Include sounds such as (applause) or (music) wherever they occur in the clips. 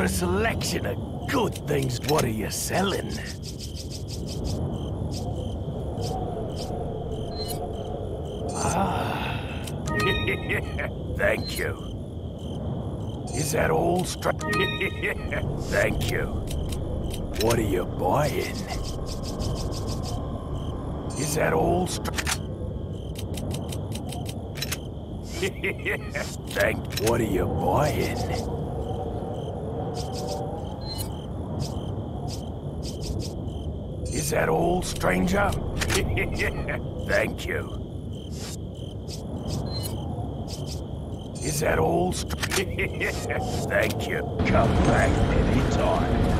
A selection of good things. What are you selling? Ah. (laughs) Thank you. Is that all stra- (laughs) Thank you. What are you buying? Is that all stra- (laughs) Thank. What are you buying? Is that all, stranger? (laughs) Thank you. Is that all? (laughs) Thank you. Come back anytime.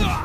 Ah!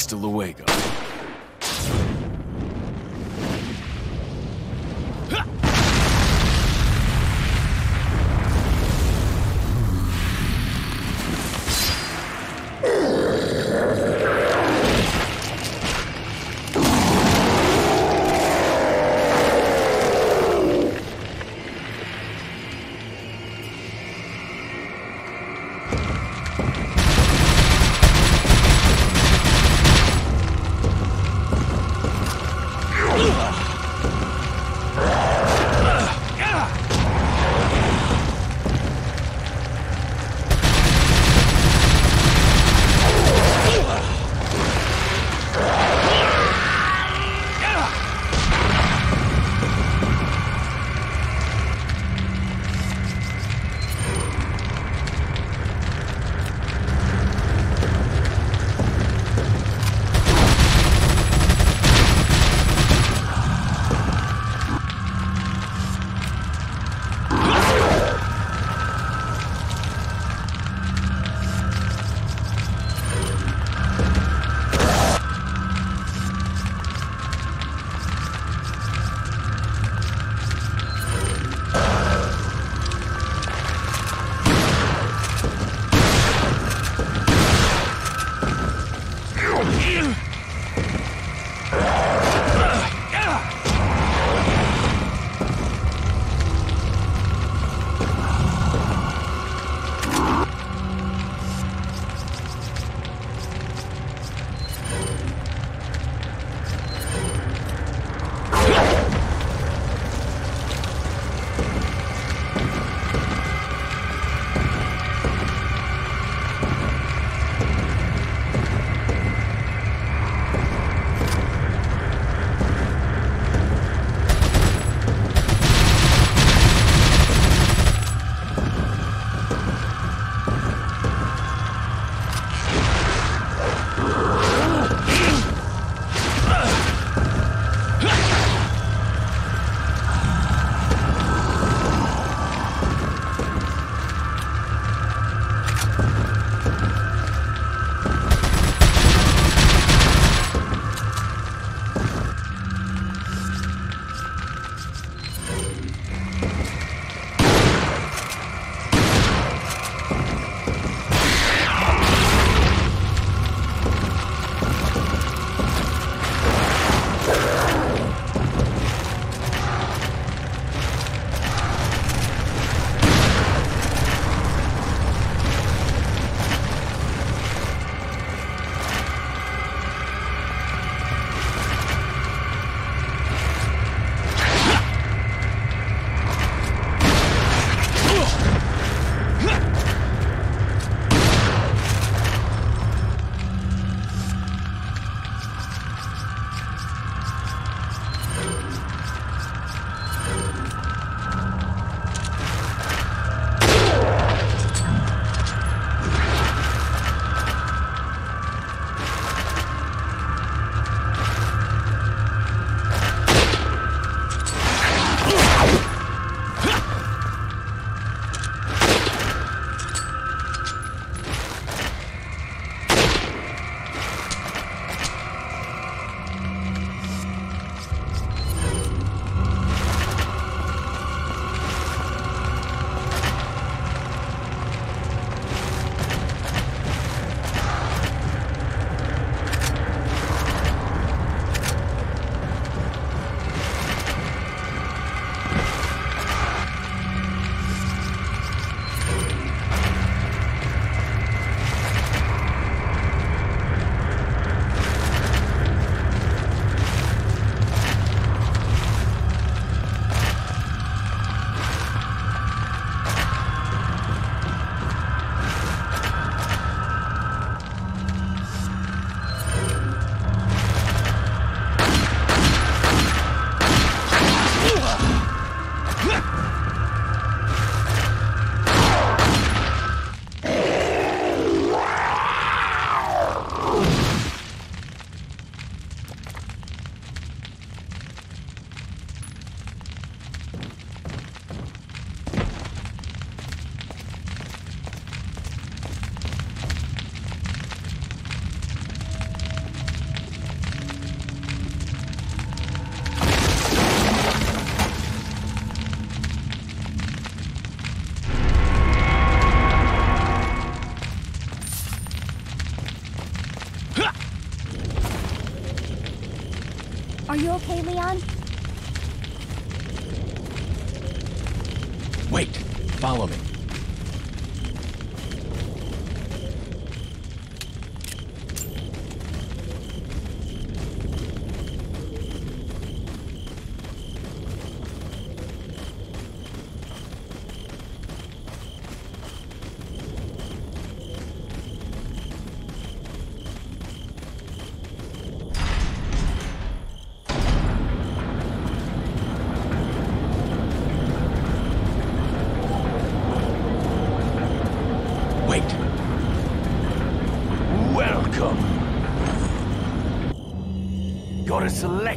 Hasta luego.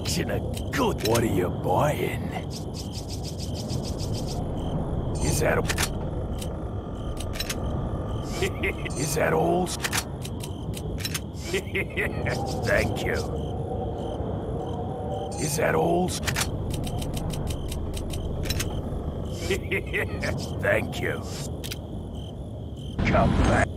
Selection of good. What are you buying? Is that a... Is that all? (laughs) (laughs) Thank you. Is that all? (laughs) Thank you. Come back.